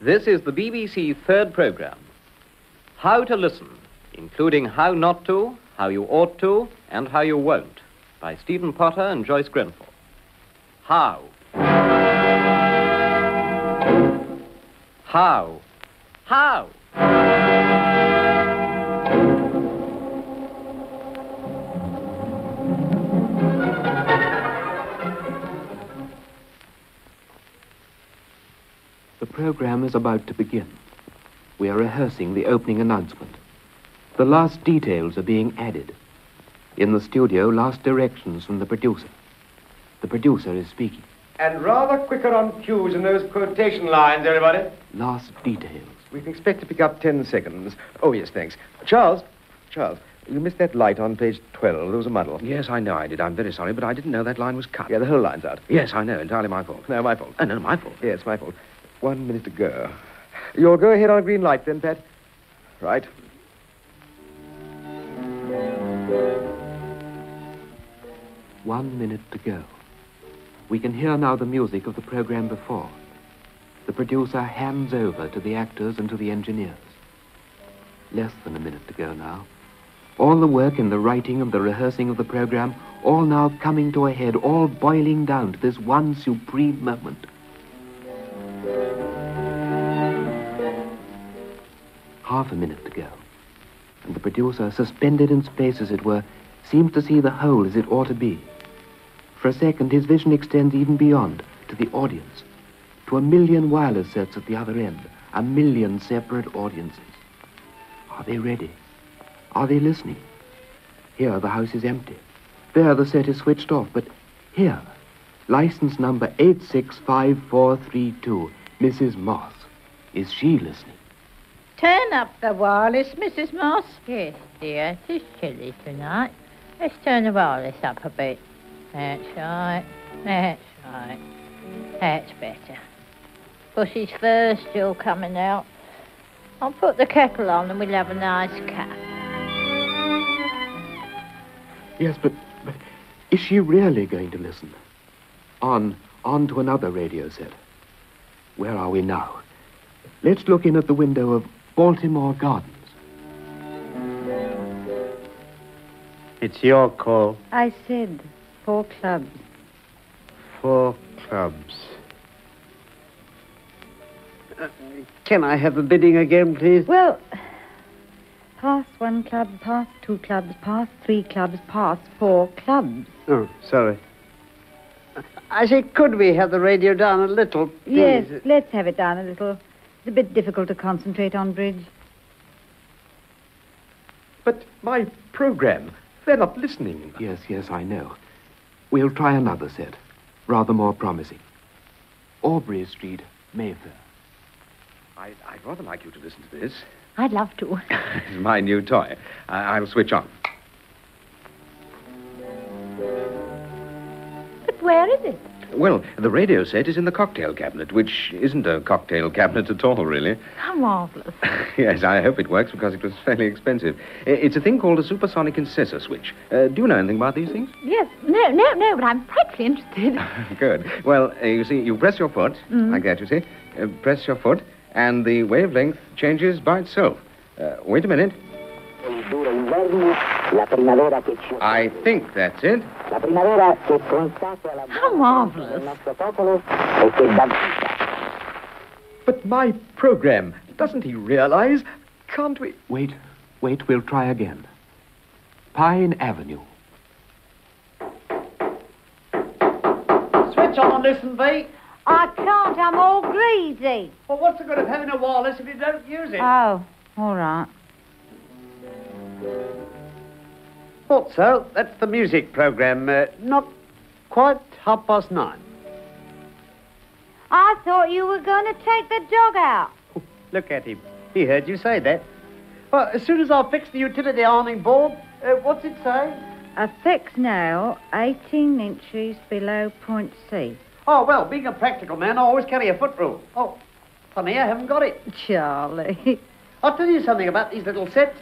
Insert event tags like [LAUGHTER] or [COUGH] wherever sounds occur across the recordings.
This is the BBC third programme. How to Listen, including How Not to, How You Ought to, and How You Won't, by Stephen Potter and Joyce Grenfell. How? How? How? Program is about to begin. We are rehearsing the opening announcement. The last details are being added. In the studio, last directions from the producer. The producer is speaking. And rather quicker on cues in those quotation lines, everybody. Last details. We can expect to pick up ten seconds. Oh, yes, thanks. Charles, Charles, you missed that light on page 12. There was a muddle. Yes, I know I did. I'm very sorry, but I didn't know that line was cut. Yeah, the whole line's out. Yes, I know. Entirely my fault. No, my fault. Oh, no, my fault. Yes, my fault. One minute to go. You'll go ahead on a green light then, Pat? Right. One minute to go. We can hear now the music of the program before. The producer hands over to the actors and to the engineers. Less than a minute to go now. All the work in the writing and the rehearsing of the program, all now coming to a head, all boiling down to this one supreme moment. Half a minute to go. And the producer, suspended in space as it were, seems to see the whole as it ought to be. For a second, his vision extends even beyond, to the audience, to a million wireless sets at the other end, a million separate audiences. Are they ready? Are they listening? Here, the house is empty. There, the set is switched off, but here, license number 865432, Mrs. Moss. Is she listening? Turn up the wireless, Mrs. Moss. Yes, dear, it is chilly tonight. Let's turn the wireless up a bit. That's right. That's right. That's better. Pussy's fur's still coming out. I'll put the kettle on and we'll have a nice cup. Yes, but, but is she really going to listen? On, on to another radio set. Where are we now? Let's look in at the window of Baltimore Gardens. It's your call. I said four clubs. Four clubs. Uh, can I have the bidding again, please? Well, pass one club, pass two clubs, pass three clubs, pass four clubs. Oh, sorry. I say, could we have the radio down a little, please? Yes, let's have it down a little. It's a bit difficult to concentrate on bridge. But my program, they're not listening. Yes, yes, I know. We'll try another set. Rather more promising. Audley Street, Mayfair. I, I'd rather like you to listen to this. I'd love to. [LAUGHS] it's my new toy. I, I'll switch on. But where is it? Well, the radio set is in the cocktail cabinet, which isn't a cocktail cabinet at all, really. How marvelous. [LAUGHS] yes, I hope it works because it was fairly expensive. It's a thing called a supersonic incessor switch. Uh, do you know anything about these things? Yes. No, no, no, but I'm frightfully interested. [LAUGHS] Good. Well, uh, you see, you press your foot, like that, you see. Uh, press your foot, and the wavelength changes by itself. Uh, wait a minute. I think that's it. How marvelous. But my program, doesn't he realize? Can't we? Wait, wait, we'll try again. Pine Avenue. Switch on, listen, V. I can't, I'm all greasy. Well, what's the good of having a wireless if you don't use it? Oh, all right. Thought so. That's the music program. Uh, not quite half past nine. I thought you were going to take the dog out. [LAUGHS] Look at him. He heard you say that. Well, as soon as I fix the utility awning board, uh, what's it say? A fixed nail 18 inches below point C. Oh, well, being a practical man, I always carry a foot rule. Oh, funny, I haven't got it. Charlie. [LAUGHS] I'll tell you something about these little sets.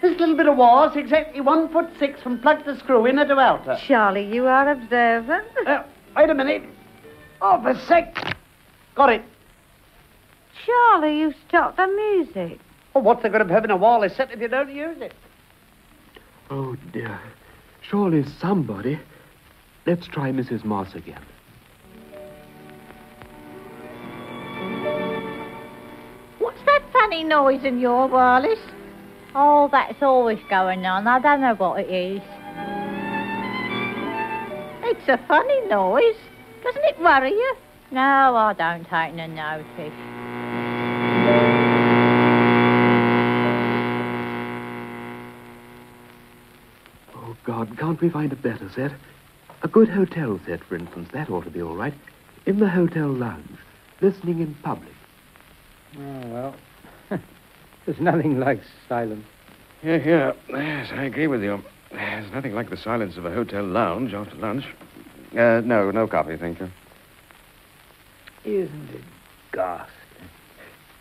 This little bit of wire's exactly one foot six from plug to screw, inner to outer. Charlie, you are observant. Uh, wait a minute. Oh, for sec. Got it. Charlie, you stopped the music. Well, what's the good of having a wireless set if you don't use it? Oh, dear. Surely somebody. Let's try Mrs. Moss again. What's that funny noise in your wireless? Oh, that's always going on. I don't know what it is. It's a funny noise. Doesn't it worry you? No, I don't take no notice. Oh, God, can't we find a better set? A good hotel set, for instance. That ought to be all right. In the hotel lounge, listening in public. Oh, well. There's nothing like silence. Yeah, yeah. Yes, I agree with you. There's nothing like the silence of a hotel lounge after lunch. Uh, no, no coffee, thank you. Isn't it ghastly?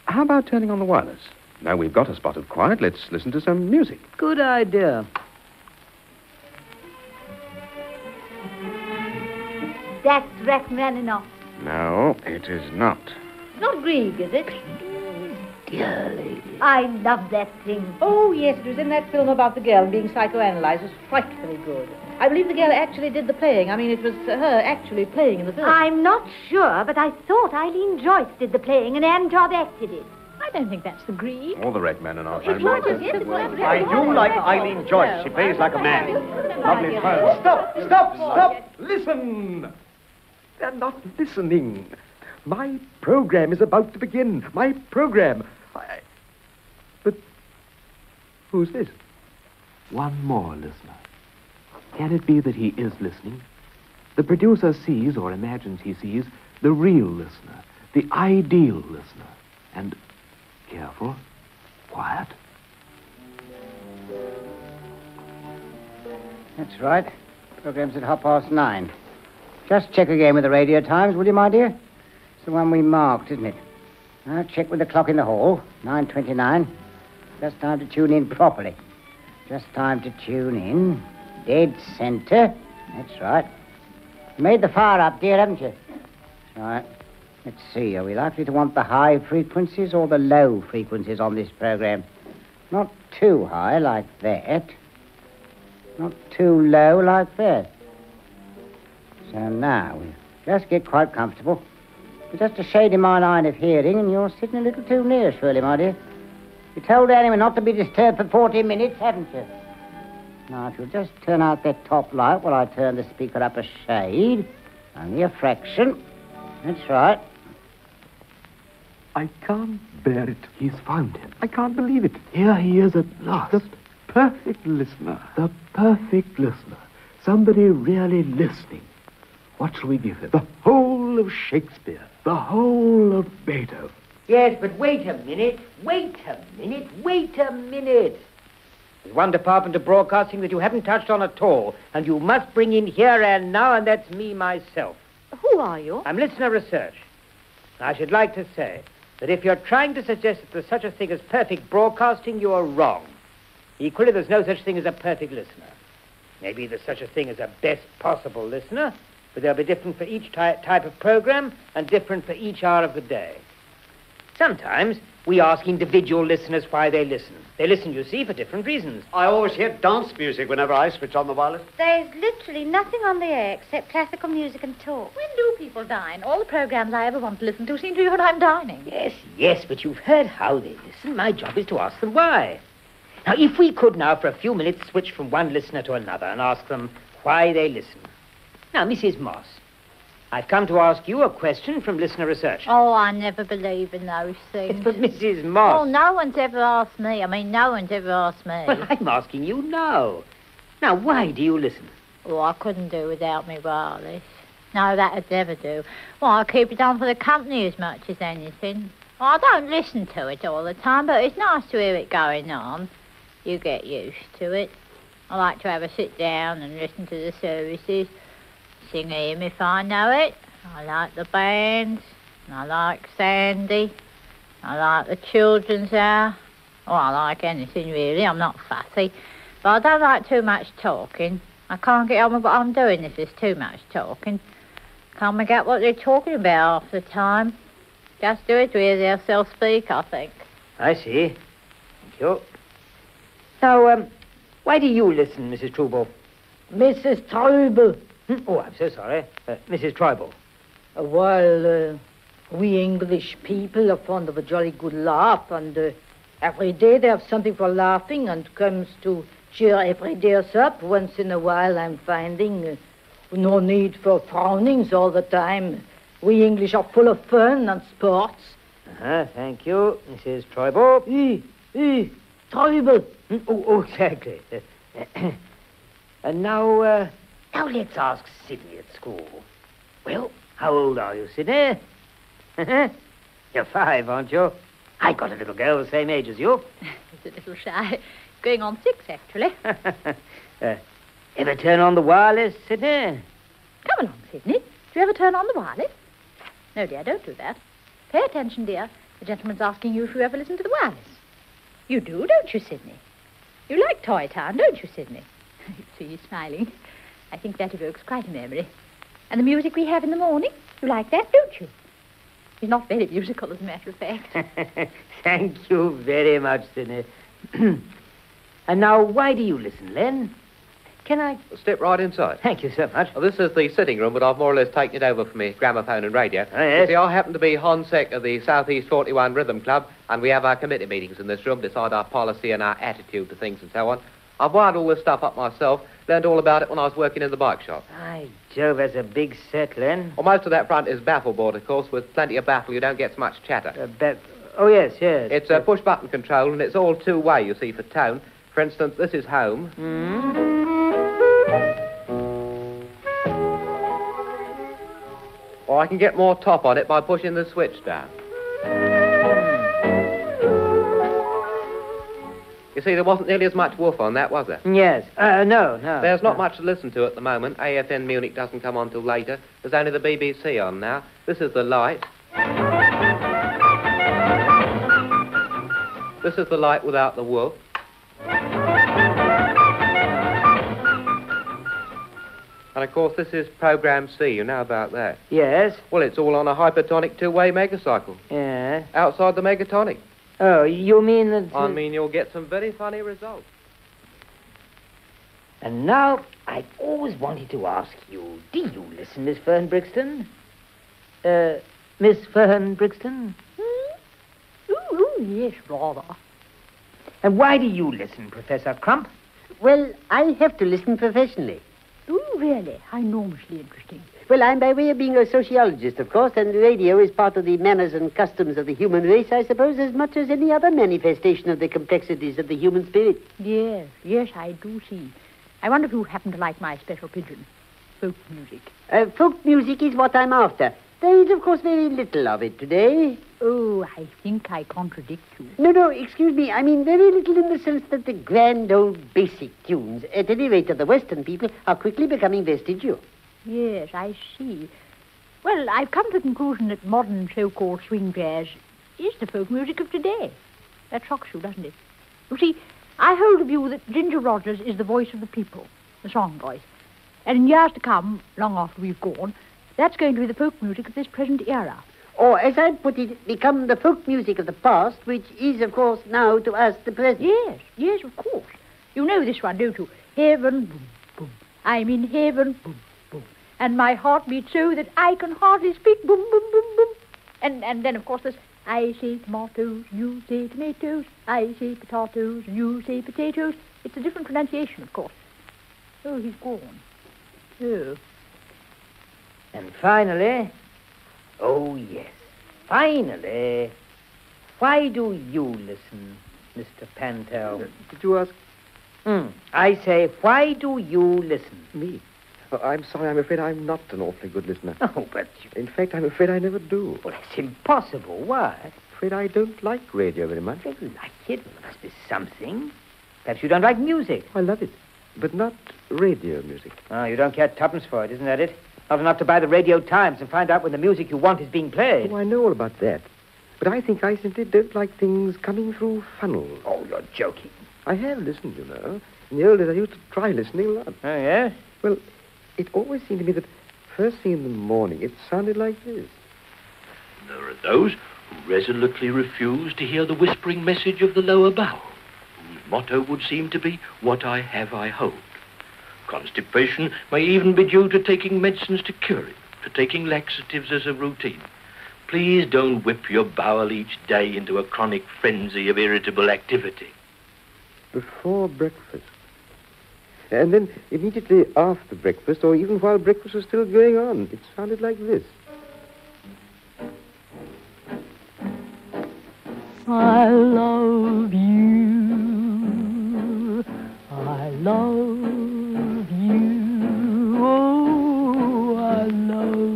How about turning on the wireless? Now we've got a spot of quiet, let's listen to some music. Good idea. That's Rachmaninoff. No, it is not. Not Grieg, is it? Dear lady. I love that thing. Oh, yes, it was in that film about the girl being psychoanalyzed. It was frightfully good. I believe the girl actually did the playing. I mean, it was her actually playing in the film. I'm not sure, but I thought Eileen Joyce did the playing and Ann Todd acted it. I don't think that's the Grieg. All the Rachmaninoff. It was, yes, it was. I do like Eileen Joyce. She plays like a man. Lovely pearl. Stop, stop, stop. Listen. They're not listening. My program is about to begin. My program. I... But who's this? One more listener. Can it be that he is listening? The producer sees, or imagines he sees, the real listener, the ideal listener. And careful, quiet. That's right. Program's at half past nine. Just check again with the radio times, will you, my dear? It's the one we marked, isn't it? Now check with the clock in the hall. 9.29. Just time to tune in properly. Just time to tune in. Dead center. That's right. You made the fire up, dear, haven't you? That's right. Let's see. Are we likely to want the high frequencies or the low frequencies on this program? Not too high like that. Not too low like that. So now, we'll just get quite comfortable. Just a shade in my line of hearing, and you're sitting a little too near, Shirley, my dear. You told anyone not to be disturbed for 40 minutes, haven't you? Now, if you'll just turn out that top light while I turn the speaker up a shade, only a fraction. That's right. I can't bear it. He's found him. I can't believe it. Here he is at last. The perfect listener. The perfect listener. Somebody really listening. What shall we give him? The whole of Shakespeare. The whole of Beethoven. Yes, but wait a minute. Wait a minute. Wait a minute. There's one department of broadcasting that you haven't touched on at all, and you must bring in here and now, and that's me myself. Who are you? I'm listener research. I should like to say that if you're trying to suggest that there's such a thing as perfect broadcasting, you're wrong. Equally, there's no such thing as a perfect listener. Maybe there's such a thing as a best possible listener, but they'll be different for each ty- type of program and different for each hour of the day. Sometimes we ask individual listeners why they listen. They listen, you see, for different reasons. I always hear dance music whenever I switch on the wireless. There's literally nothing on the air except classical music and talk. When do people dine? All the programs I ever want to listen to seem to be when I'm dining. Yes, yes, but you've heard how they listen. My job is to ask them why. Now, if we could now, for a few minutes, switch from one listener to another and ask them why they listen. Now, Mrs. Moss, I've come to ask you a question from listener research. Oh, I never believe in those things. But Mrs. Moss. Oh, no one's ever asked me. I mean, no one's ever asked me. Well, I'm asking you now. Now, why do you listen? Oh, I couldn't do without me wireless. No, that'd never do. Well, I keep it on for the company as much as anything. Well, I don't listen to it all the time, but it's nice to hear it going on. You get used to it. I like to have a sit down and listen to the services, sing a hymn if I know it. I like the bands. I like Sandy. I like the children's hour. Oh, I like anything really. I'm not fussy. But I don't like too much talking. I can't get on with what I'm doing if there's too much talking. Can't make out what they're talking about half the time. Just do it with your self-speak, I think. I see. Thank you. So, um, why do you listen, Mrs. Trubel? Mrs. Trubel. Hmm? Oh, I'm so sorry. Uh, Mrs. Tribal. Uh, well, uh, we English people are fond of a jolly good laugh, and uh, every day they have something for laughing, and comes to cheer every day us up. Once in a while, I'm finding uh, no need for frownings all the time. We English are full of fun and sports. Uh-huh, thank you, Mrs. Tribal. Eh, eh, Tribal. Hmm? Oh, oh, [LAUGHS] exactly. [COUGHS] and now, uh, now let's ask Sydney at school. Well, how old are you, Sydney? [LAUGHS] You're five, aren't you? I got a little girl the same age as you. He's [LAUGHS] a little shy. Going on six, actually. [LAUGHS] uh, ever turn on the wireless, Sydney? Come along, Sydney. Do you ever turn on the wireless? No, dear, don't do that. Pay attention, dear. The gentleman's asking you if you ever listen to the wireless. You do, don't you, Sydney? You like Toy Town, don't you, Sydney? you see, he's smiling. I think that evokes quite a memory. And the music we have in the morning, you like that, don't you? He's not very musical, as a matter of fact. [LAUGHS] Thank you very much, Sydney. [CLEARS THROAT] and now, why do you listen, Len? Can I? Step right inside. Thank you so much. Well, this is the sitting room, but I've more or less taken it over for me gramophone and radio. Oh, yes. You see, I happen to be Honsek of the Southeast 41 Rhythm Club, and we have our committee meetings in this room, decide our policy and our attitude to things and so on. I've wired all this stuff up myself, learned all about it when I was working in the bike shop. By Jove, that's a big set, Len. Well, most of that front is baffle board, of course, with plenty of baffle. You don't get so much chatter. Uh, that... Oh, yes, yes. It's a push button control, and it's all two way, you see, for tone. For instance, this is home. Hmm? Or I can get more top on it by pushing the switch down. You see, there wasn't nearly as much woof on that, was there? Yes. Uh, no, no. There's not no. much to listen to at the moment. AFN Munich doesn't come on till later. There's only the BBC on now. This is the light. This is the light without the woof. And of course, this is program C. You know about that? Yes. Well, it's all on a hypertonic two-way megacycle. Yeah. Outside the megatonic. Oh, you mean that... I mean, you'll get some very funny results. And now, I've always wanted to ask you, do you listen, Miss Fern Brixton? Uh, Miss Fern Brixton? Hmm? Ooh, ooh, yes, rather. And why do you listen, Professor Crump? Well, I have to listen professionally. Ooh, really? How enormously interesting. Well, I'm by way of being a sociologist, of course, and radio is part of the manners and customs of the human race, I suppose, as much as any other manifestation of the complexities of the human spirit. Yes, yes, I do see. I wonder if you happen to like my special pigeon, folk music. Uh, folk music is what I'm after. There is, of course, very little of it today. Oh, I think I contradict you. No, no, excuse me. I mean very little in the sense that the grand old basic tunes, at any rate of the Western people, are quickly becoming vestigial. Yes, I see. Well, I've come to the conclusion that modern so-called swing jazz is the folk music of today. That shocks you, doesn't it? You see, I hold the view that Ginger Rogers is the voice of the people, the song voice. And in years to come, long after we've gone, that's going to be the folk music of this present era. Or, as I put it, become the folk music of the past, which is, of course, now to us the present. Yes, yes, of course. You know this one, don't you? Heaven, boom, boom. I'm in heaven, boom, boom. And my heart beats so that I can hardly speak, boom, boom, boom, boom. And, and then, of course, there's I say tomatoes, you say tomatoes. I say potatoes, you say potatoes. It's a different pronunciation, of course. Oh, he's gone. Oh. And finally, oh yes, finally, why do you listen, Mr. Pantel? Did you ask Hmm. I say, why do you listen? me? Oh, I'm sorry, I'm afraid I'm not an awfully good listener. [LAUGHS] Oh, but you... In fact, I'm afraid I never do. Well, that's impossible. Why? I'm afraid I don't like radio very much. You like it? There must be something. Perhaps you don't like music. I love it, but not radio music. Oh, you don't care tuppence for it, isn't that it? Not enough to buy the Radio Times and find out when the music you want is being played. Oh, I know all about that. But I think I simply don't like things coming through funnels. Oh, you're joking. I have listened, you know. In the old days, I used to try listening a lot. Oh, yes? Well, it always seemed to me that first thing in the morning, it sounded like this. There are those who resolutely refuse to hear the whispering message of the lower bowel, whose motto would seem to be, What I have, I hold. Constipation may even be due to taking medicines to cure it, to taking laxatives as a routine. Please don't whip your bowel each day into a chronic frenzy of irritable activity. Before breakfast. And then immediately after breakfast, or even while breakfast was still going on, it sounded like this. I love you. I love you. Oh, I love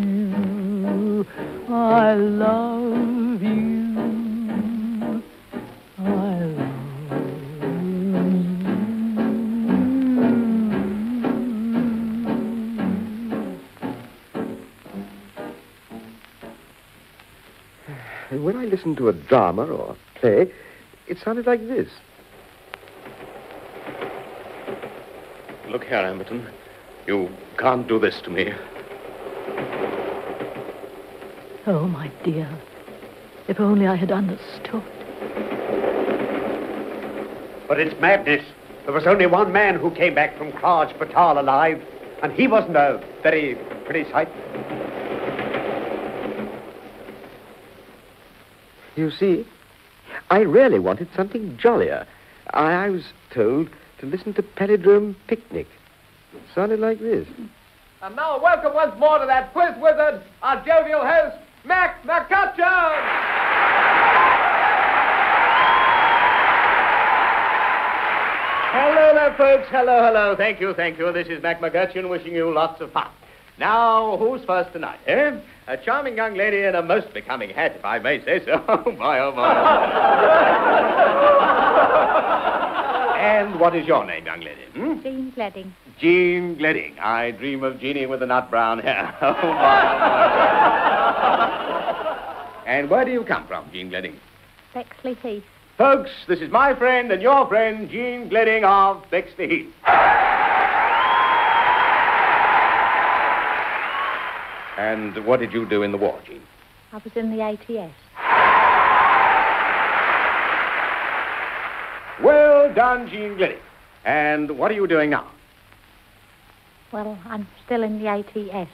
you. I love when I listened to a drama or a play, it sounded like this. Look here, Amberton. You can't do this to me. Oh, my dear. If only I had understood. But it's madness. There was only one man who came back from Raj Patal alive, and he wasn't a very pretty sight. You see, I really wanted something jollier. I, I was told to listen to Palindrome Picnic. It sounded like this. And now welcome once more to that quiz wizard, our jovial host, Mac McCutcheon! Hello there, folks. Hello, hello. Thank you, thank you. This is Mac McGurchin wishing you lots of fun. Now, who's first tonight, eh? A charming young lady in a most becoming hat, if I may say so. [LAUGHS] Oh, my, oh, my. [LAUGHS] and what is your name, young lady? Hmm? Jean Gledding. Jean Gledding. I dream of Jeannie with the nut brown hair. [LAUGHS] Oh, my. and where do you come from, Jean Gledding? Bexley Heath. Folks, this is my friend and your friend, Jean Gledding of Bexley Heath. And what did you do in the war, Jean? I was in the ATS. Well done, Jean Gledding. And what are you doing now? Well, I'm still in the ATS.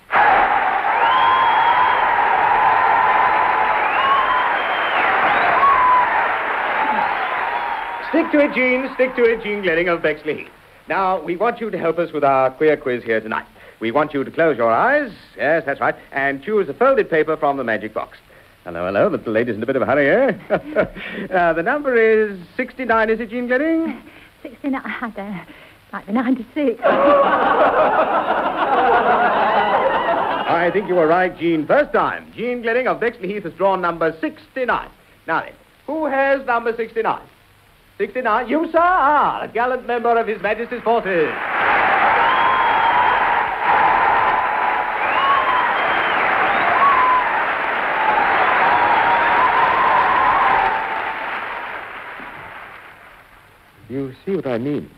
Stick to it, Jean. Stick to it, Jean Gledding of Bexley Heath. Now, we want you to help us with our queer quiz here tonight. We want you to close your eyes. Yes, that's right. And choose a folded paper from the magic box. Hello, hello. The lady's in a bit of a hurry, eh? [LAUGHS] uh, the number is 69, is it, Jean Gledding? 69, I don't know. Might be 96. [LAUGHS] I think you were right, Jean, first time. Jean Gledding of Bexley Heath has drawn number 69. Now then, who has number 69? 69? You, sir? are a gallant member of His Majesty's forces. You see what I mean?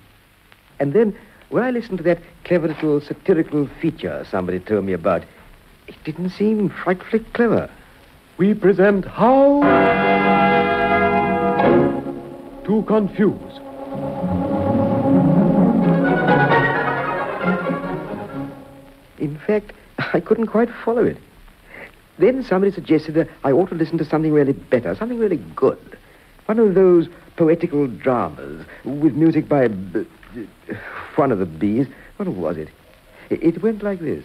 And then, when I listened to that clever little satirical feature somebody told me about, it didn't seem frightfully clever. We present How to Confuse. In fact, [LAUGHS] I couldn't quite follow it. Then somebody suggested that I ought to listen to something really better, something really good. One of those poetical dramas with music by one of the bees. What was it? It, it went like this.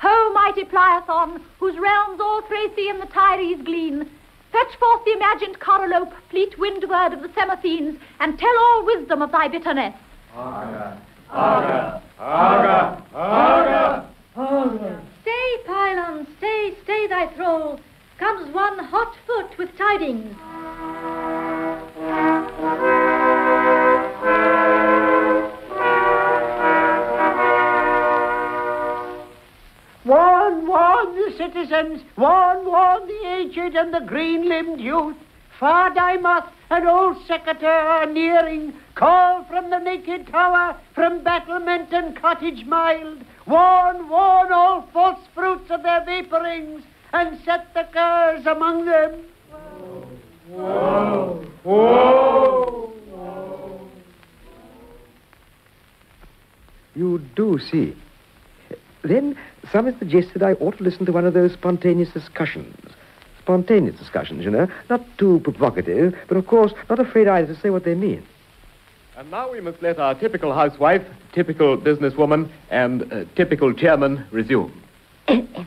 Ho, mighty Pliathon, whose realms all Thrace and the Tyres glean. Fetch forth the imagined Coralope, fleet windward of the Samothines, and tell all wisdom of thy bitterness. Aga, aga, aga, aga. Stay, Pylon, stay, stay thy thrall. Comes one hot foot with tidings. Warn, warn the citizens, warn, warn the aged and the green-limbed youth. Fardymoth and old Secretary are nearing. Call from the naked tower, from battlement and cottage mild. Warn, warn all false fruits of their vaporings, and set the curs among them. Whoa! Whoa! You do see. Then somebody suggested I ought to listen to one of those spontaneous discussions. Spontaneous discussions, you know. Not too provocative, but of course not afraid either to say what they mean. And now we must let our typical housewife, typical businesswoman, and uh, typical chairman resume. [COUGHS]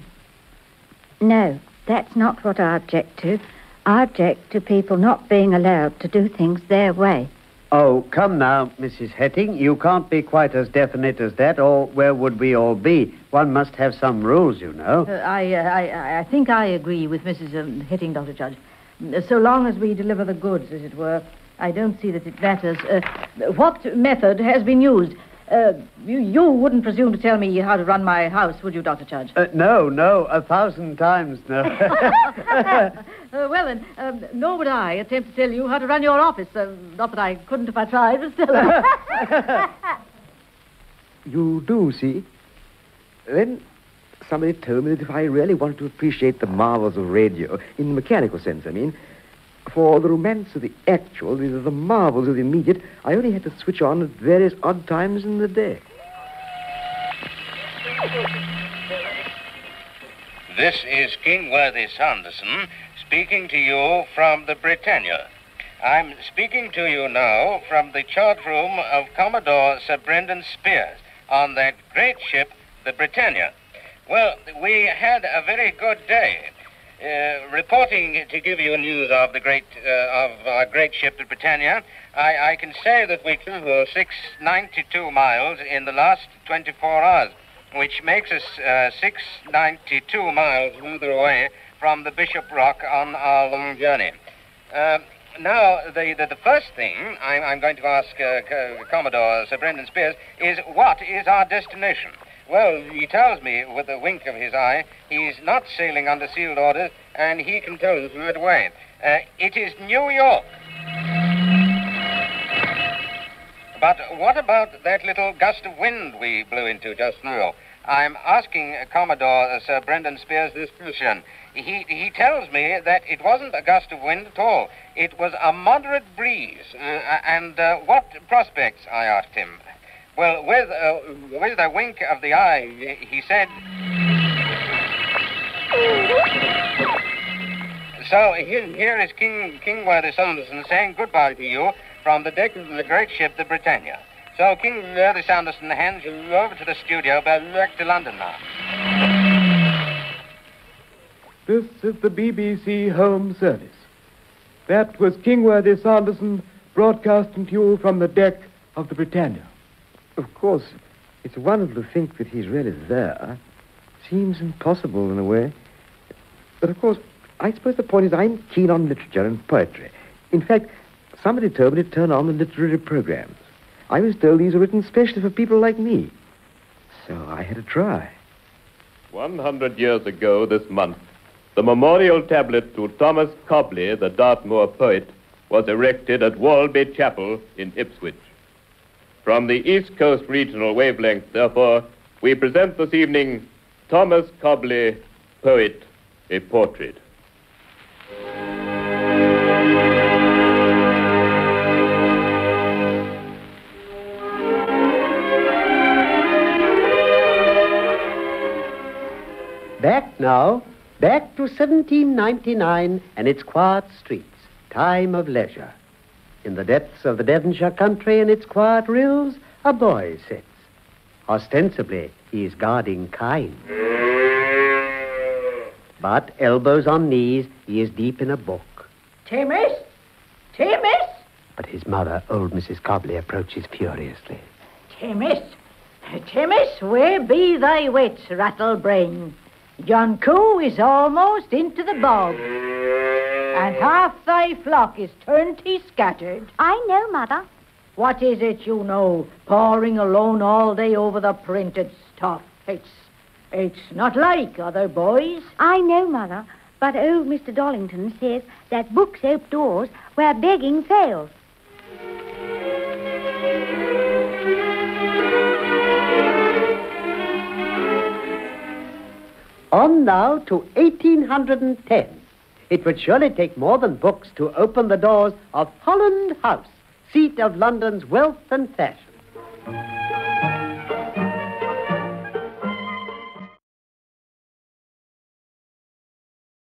No, that's not what I object to. I object to people not being allowed to do things their way. Oh, come now, Mrs. Hetting. You can't be quite as definite as that, or where would we all be? One must have some rules, you know. Uh, I, uh, I, I think I agree with Mrs. Um, Hitting, Dr. Judge. So long as we deliver the goods, as it were, I don't see that it matters uh, what method has been used. Uh, you, you wouldn't presume to tell me how to run my house, would you, Dr. Judge? Uh, no, no, a thousand times no. [LAUGHS] [LAUGHS] uh, well, then, um, nor would I attempt to tell you how to run your office. Uh, not that I couldn't if I tried, but still. [LAUGHS] You do see. Then somebody told me that if I really wanted to appreciate the marvels of radio, in the mechanical sense, I mean, for the romance of the actual, the, the marvels of the immediate, I only had to switch on at various odd times in the day. This is Kingworthy Sanderson speaking to you from the Britannia. I'm speaking to you now from the chart room of Commodore Sir Brendan Spears on that great ship, the Britannia. Well, we had a very good day. Uh, reporting to give you news of the great uh, of our great ship, the Britannia, I, I can say that we traveled 692 miles in the last 24 hours, which makes us uh, 692 miles further away from the Bishop Rock on our long journey. Uh, now, the, the, the first thing I'm, I'm going to ask uh, Co- Commodore Sir Brendan Spears is what is our destination? Well, he tells me with a wink of his eye he's not sailing under sealed orders, and he can tell us right away. Uh, it is New York. But what about that little gust of wind we blew into just now? I'm asking Commodore uh, Sir Brendan Spears this question. He, he tells me that it wasn't a gust of wind at all. It was a moderate breeze. Uh, and uh, what prospects? I asked him. Well, with, uh, with a wink of the eye, he said. So here, here is King Kingworthy Sanderson saying goodbye to you from the deck of the great ship, the Britannia. So Kingworthy Sanderson hands you over to the studio back to London now. This is the BBC Home Service. That was Kingworthy Sanderson broadcasting to you from the deck of the Britannia. Of course, it's wonderful to think that he's really there. Seems impossible in a way. But of course, I suppose the point is I'm keen on literature and poetry. In fact, somebody told me to turn on the literary programs. I was told these were written specially for people like me. So I had a try. 100 years ago this month, the memorial tablet to Thomas Cobley, the Dartmoor poet, was erected at Walby Chapel in Ipswich. From the East Coast Regional Wavelength, therefore, we present this evening Thomas Cobley, Poet, a Portrait. Back now, back to 1799 and its quiet streets, time of leisure. In the depths of the Devonshire country and its quiet rills, a boy sits. Ostensibly, he is guarding kine. But, elbows on knees, he is deep in a book. Timmis? Timmis? But his mother, old Mrs. Cobley, approaches furiously. Timmis? Timmis, where be thy wits, rattlebrain? John Coo is almost into the bog, and half thy flock is turnty scattered. I know, Mother. What is it you know, poring alone all day over the printed stuff? It's, it's not like other boys. I know, Mother, But old Mr. Dollington says that books open doors where begging fails. On now to 1810. It would surely take more than books to open the doors of Holland House, seat of London's wealth and fashion.